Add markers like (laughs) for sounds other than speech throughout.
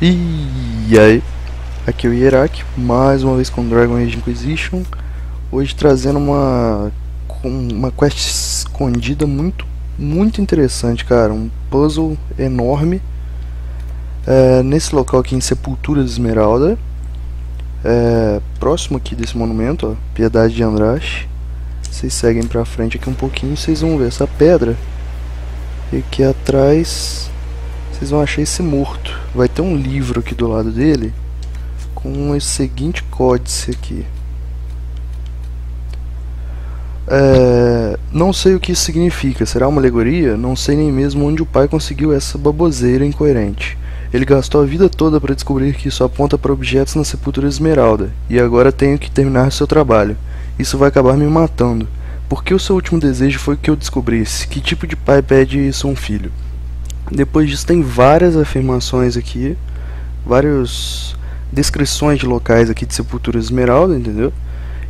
E aí, aqui é o Hierak, mais uma vez com Dragon Age Inquisition, hoje trazendo uma uma quest escondida muito muito interessante, cara, um puzzle enorme é, nesse local aqui em Sepultura de Esmeralda, é, próximo aqui desse monumento, ó, Piedade de Andraste. Vocês seguem pra frente aqui um pouquinho, vocês vão ver essa pedra. E aqui atrás vocês vão achar esse morto. Vai ter um livro aqui do lado dele com o seguinte códice aqui. É, não sei o que isso significa. Será uma alegoria? Não sei nem mesmo onde o pai conseguiu essa baboseira incoerente. Ele gastou a vida toda para descobrir que isso aponta para objetos na sepultura esmeralda, e agora tenho que terminar seu trabalho. Isso vai acabar me matando. Por que o seu último desejo foi que eu descobrisse? Que tipo de pai pede isso a um filho? Depois disso tem várias afirmações aqui, várias descrições de locais aqui de Sepultura Esmeralda, entendeu?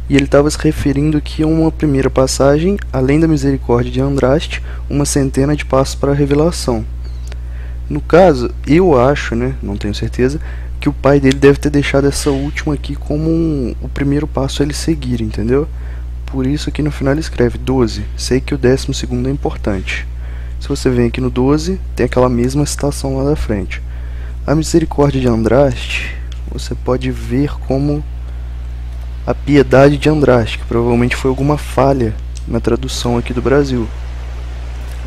E ele estava se referindo aqui a uma primeira passagem, além da misericórdia de Andraste, uma centena de passos para a revelação. No caso, eu acho, né, não tenho certeza, que o pai dele deve ter deixado essa última aqui como um, o primeiro passo a ele seguir, entendeu? Por isso aqui no final ele escreve 12. Sei que o décimo segundo é importante. Se você vem aqui no 12, tem aquela mesma citação lá da frente. A misericórdia de Andraste, você pode ver como a piedade de Andraste, que provavelmente foi alguma falha na tradução aqui do Brasil,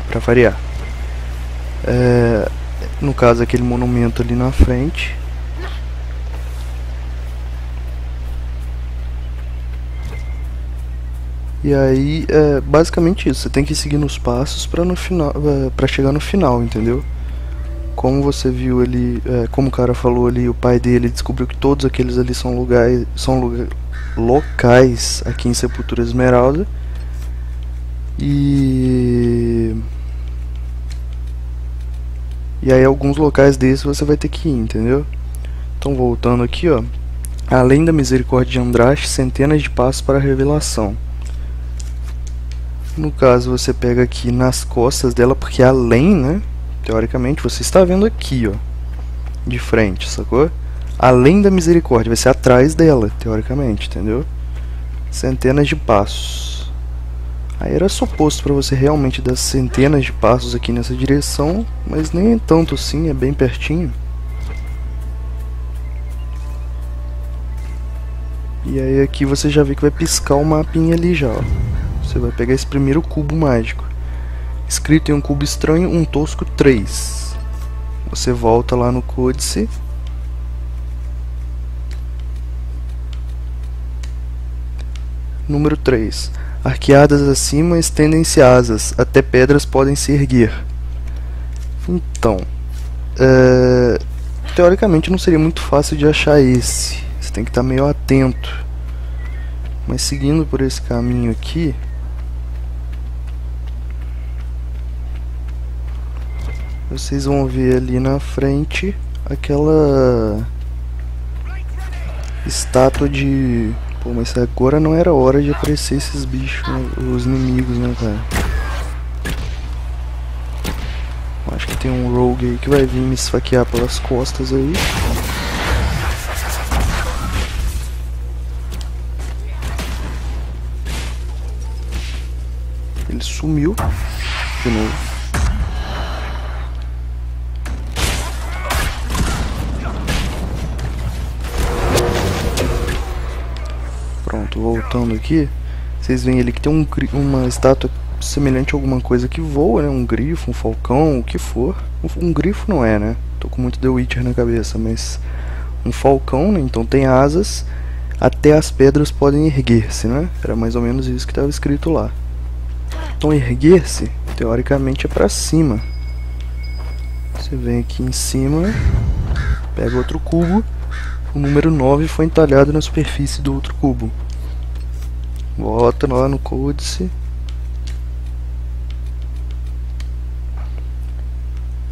para variar. É, no caso, aquele monumento ali na frente. E aí, é basicamente isso. Você tem que seguir nos passos para no final, é, para chegar no final, entendeu? Como você viu ali, é, como o cara falou ali, o pai dele descobriu que todos aqueles ali são lugares, são lugar, locais aqui em Sepultura Esmeralda. E e aí alguns locais desses você vai ter que ir, entendeu? Então voltando aqui, ó. Além da misericórdia de Andraste, centenas de passos para a revelação. No caso, você pega aqui nas costas dela, porque além, né? Teoricamente, você está vendo aqui, ó. De frente, sacou? Além da misericórdia, vai ser atrás dela, teoricamente, entendeu? Centenas de passos. Aí era suposto para você realmente dar centenas de passos aqui nessa direção, mas nem tanto assim, é bem pertinho. E aí aqui você já vê que vai piscar o mapinha ali já, ó. Você vai pegar esse primeiro cubo mágico. Escrito em um cubo estranho, um tosco 3. Você volta lá no códice. Número 3. Arqueadas acima estendem-se asas, até pedras podem se erguer. Então, é, teoricamente não seria muito fácil de achar esse. Você tem que estar meio atento. Mas seguindo por esse caminho aqui, vocês vão ver ali na frente aquela estátua de... Pô, mas agora não era hora de aparecer esses bichos, né? os inimigos, né, cara? Acho que tem um rogue aí que vai vir me esfaquear pelas costas aí. Ele sumiu de novo. Voltando aqui, vocês veem ali que tem um, uma estátua semelhante a alguma coisa que voa, né? Um grifo, um falcão, o que for. Um, um, grifo não é, né? Tô com muito The Witcher na cabeça, mas um falcão, né? Então tem asas, até as pedras podem erguer-se, né? Era mais ou menos isso que estava escrito lá. Então erguer-se, teoricamente, é para cima. Você vem aqui em cima, pega outro cubo, o número 9 foi entalhado na superfície do outro cubo. Volta lá no códice.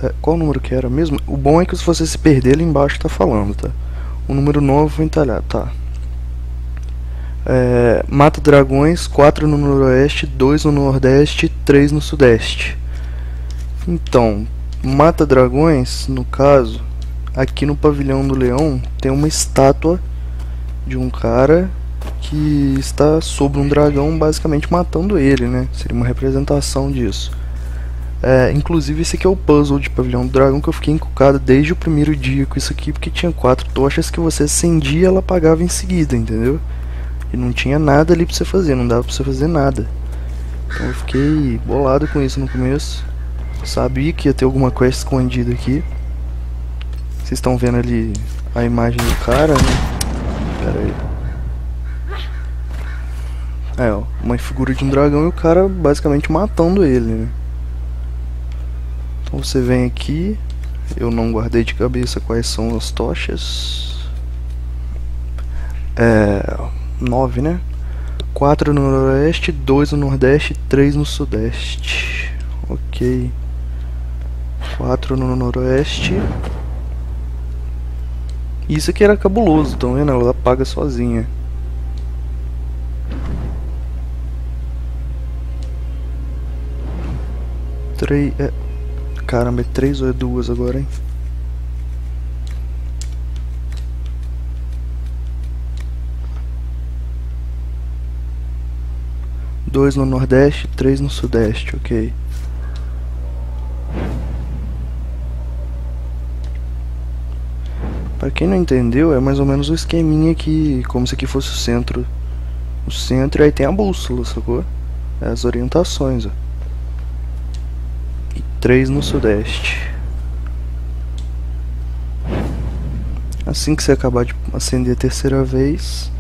É, qual número que era mesmo? O bom é que se você se perder ali embaixo tá falando, tá? O número 9 foi entalhado, tá. É, mata dragões, 4 no noroeste, 2 no nordeste, 3 no sudeste. Então, mata dragões, no caso, aqui no pavilhão do leão tem uma estátua de um cara que está sobre um dragão basicamente matando ele, né? Seria uma representação disso. É, inclusive esse aqui é o puzzle de pavilhão do dragão que eu fiquei encucado desde o primeiro dia com isso aqui, porque tinha quatro tochas que você acendia e ela apagava em seguida, entendeu? E não tinha nada ali pra você fazer, não dava pra você fazer nada. Então eu fiquei bolado com isso no começo. Sabia que ia ter alguma quest escondida aqui. Vocês estão vendo ali a imagem do cara, né? Pera aí. É, ó, uma figura de um dragão e o cara basicamente matando ele, né? Então você vem aqui, eu não guardei de cabeça quais são as tochas. É. 9, né? 4 no noroeste, 2 no nordeste, 3 no sudeste. Ok. 4 no noroeste. Isso aqui era cabuloso, estão vendo? Ela apaga sozinha. Três. É... Caramba, é três ou é duas agora, hein? Dois no Nordeste, três no Sudeste, ok. Para quem não entendeu, é mais ou menos o esqueminha que, como se aqui fosse o centro. O centro aí tem a bússola, sacou? É as orientações, ó. 3 no sudeste. Assim que você acabar de acender a terceira vez,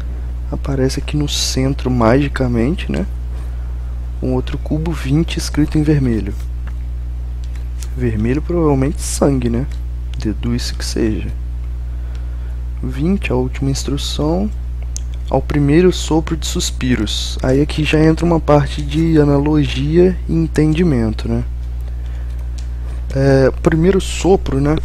aparece aqui no centro magicamente, né? Um outro cubo 20 escrito em vermelho. Vermelho provavelmente sangue, né? Deduz-se que seja. 20, a última instrução. Ao primeiro sopro de suspiros. Aí aqui já entra uma parte de analogia e entendimento, né? É, primeiro sopro, né,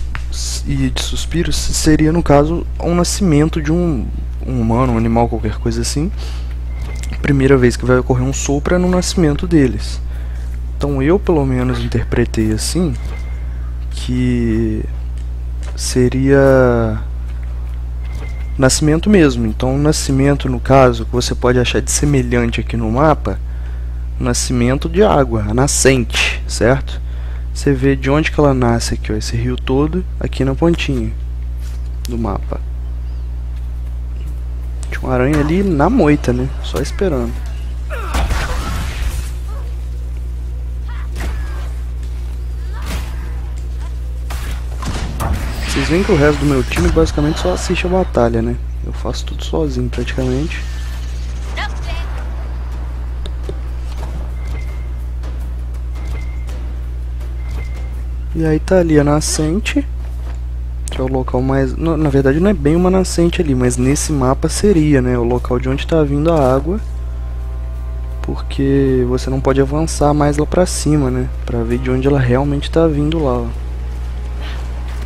e de suspiros seria no caso um nascimento de um, um humano, um animal, qualquer coisa assim. Primeira vez que vai ocorrer um sopro é no nascimento deles. Então eu pelo menos interpretei assim que seria nascimento mesmo. Então nascimento no caso que você pode achar de semelhante aqui no mapa, nascimento de água, a nascente, certo? Você vê de onde que ela nasce aqui, ó, esse rio todo, aqui na pontinha do mapa. Tinha uma aranha ali na moita, né? Só esperando. Vocês veem que o resto do meu time basicamente só assiste a batalha, né? Eu faço tudo sozinho praticamente. E aí tá ali a nascente, que é o local mais... Na verdade não é bem uma nascente ali, mas nesse mapa seria, né? O local de onde está vindo a água. Porque você não pode avançar mais lá pra cima, né? Pra ver de onde ela realmente está vindo lá, ó.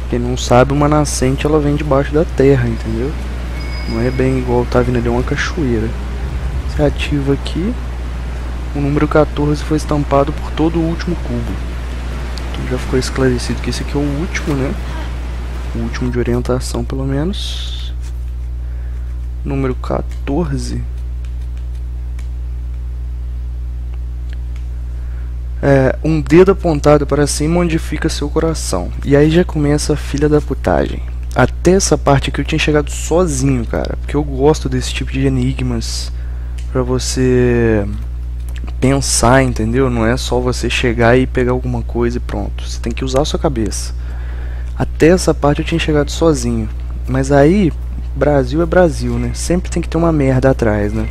Quem não sabe, uma nascente ela vem debaixo da terra, entendeu? Não é bem igual tá vindo ali uma cachoeira. Você ativa aqui, o número 14 foi estampado por todo o último cubo já ficou esclarecido que esse aqui é o último, né? O último de orientação, pelo menos. Número 14. É, um dedo apontado para cima onde fica seu coração. E aí já começa a filha da putagem. Até essa parte aqui eu tinha chegado sozinho, cara. Porque eu gosto desse tipo de enigmas. Pra você pensar, entendeu? Não é só você chegar e pegar alguma coisa e pronto. Você tem que usar a sua cabeça. Até essa parte eu tinha chegado sozinho. Mas aí, Brasil é Brasil, né? Sempre tem que ter uma merda atrás, né?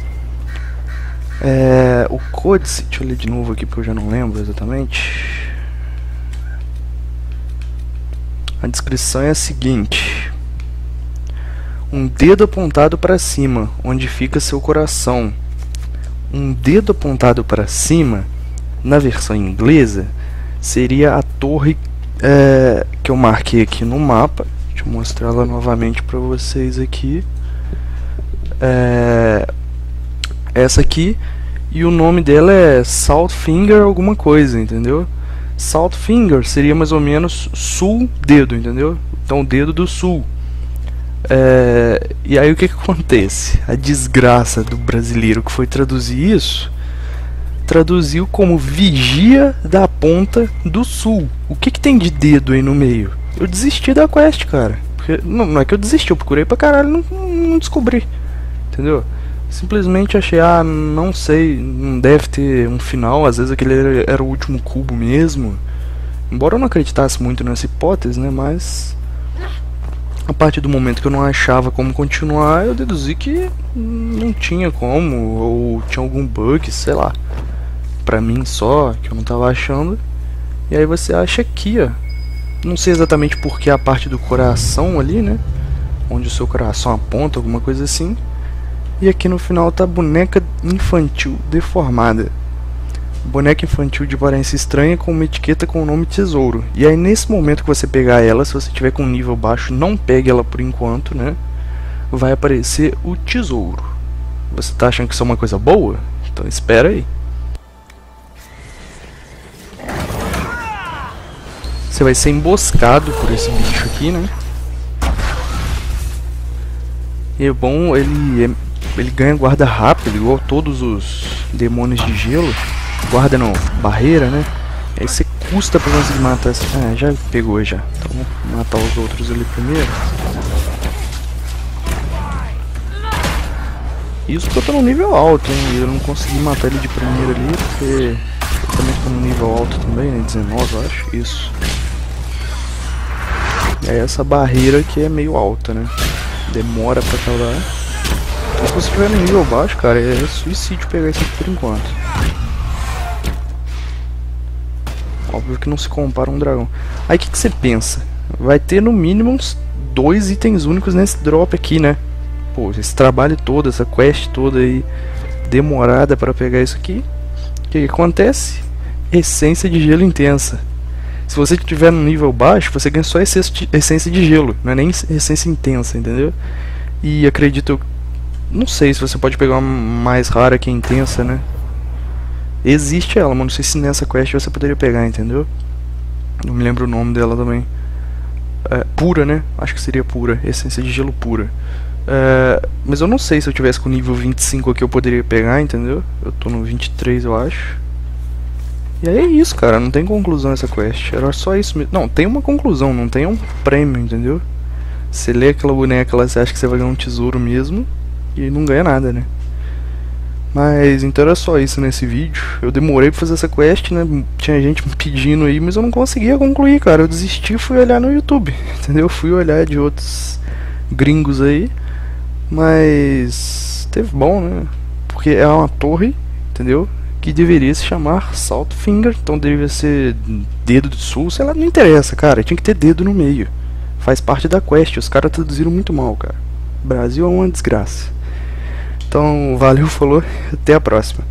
É, o códice, deixa eu ler de novo aqui porque eu já não lembro exatamente. A descrição é a seguinte: Um dedo apontado para cima, onde fica seu coração um dedo apontado para cima, na versão inglesa, seria a torre é, que eu marquei aqui no mapa. Deixa eu mostrar ela novamente para vocês aqui. É, essa aqui e o nome dela é Saltfinger alguma coisa, entendeu? Saltfinger seria mais ou menos sul dedo, entendeu? Então, dedo do sul. É, e aí o que, que acontece? A desgraça do brasileiro que foi traduzir isso traduziu como vigia da ponta do sul. O que, que tem de dedo aí no meio? Eu desisti da quest, cara. Porque, não, não é que eu desisti, eu procurei pra caralho não, não descobri. Entendeu? Simplesmente achei, ah, não sei, não deve ter um final, às vezes aquele era, era o último cubo mesmo. Embora eu não acreditasse muito nessa hipótese, né, mas a partir do momento que eu não achava como continuar, eu deduzi que não tinha como, ou tinha algum bug, sei lá, pra mim só, que eu não tava achando. E aí você acha aqui, ó. Não sei exatamente porque a parte do coração ali, né? Onde o seu coração aponta, alguma coisa assim. E aqui no final tá boneca infantil deformada. Boneca infantil de aparência estranha com uma etiqueta com o nome tesouro. E aí nesse momento que você pegar ela, se você tiver com nível baixo, não pegue ela por enquanto, né? Vai aparecer o tesouro. Você tá achando que isso é uma coisa boa? Então espera aí. Você vai ser emboscado por esse bicho aqui, né? E é bom, ele é ele ganha guarda rápido, igual todos os demônios de gelo. Guarda não, barreira, né? Aí você custa pra conseguir matar. Ah, já pegou já. Então vamos matar os outros ali primeiro. Isso porque eu tô no nível alto, hein? Eu não consegui matar ele de primeiro ali, porque eu também tô no nível alto também, né? 19, eu acho. Isso. Aí essa barreira aqui é meio alta, né? Demora pra acabar. Se você estiver no nível baixo, cara, é suicídio pegar isso aqui por enquanto. Óbvio que não se compara a um dragão. Aí o que, que você pensa? Vai ter no mínimo uns dois itens únicos nesse drop aqui, né? Pô, esse trabalho todo, essa quest toda aí demorada para pegar isso aqui. O que, que acontece? Essência de gelo intensa. Se você estiver no nível baixo, você ganha só essência de gelo, não é nem essência intensa, entendeu? E acredito não sei se você pode pegar uma mais rara que intensa, né? Existe ela, mas não sei se nessa quest você poderia pegar, entendeu? Não me lembro o nome dela também. É, pura, né? Acho que seria pura. Essência de gelo pura. É, mas eu não sei se eu tivesse com nível 25 aqui eu poderia pegar, entendeu? Eu tô no 23, eu acho. E aí é isso, cara. Não tem conclusão essa quest. Era só isso mesmo. Não, tem uma conclusão, não tem um prêmio, entendeu? Você lê aquela boneca lá, você acha que você vai ganhar um tesouro mesmo e não ganha nada, né? Mas então era só isso nesse vídeo. Eu demorei pra fazer essa quest, né? Tinha gente me (laughs) pedindo aí, mas eu não conseguia concluir, cara. Eu desisti fui olhar no YouTube, (laughs) entendeu? Fui olhar de outros gringos aí. Mas teve bom, né? Porque é uma torre, entendeu? Que deveria se chamar Salt Finger, então deveria ser dedo do sul, sei lá, não interessa, cara. Tinha que ter dedo no meio. Faz parte da quest, os caras traduziram muito mal, cara. Brasil é uma desgraça. Então, valeu, falou, até a próxima.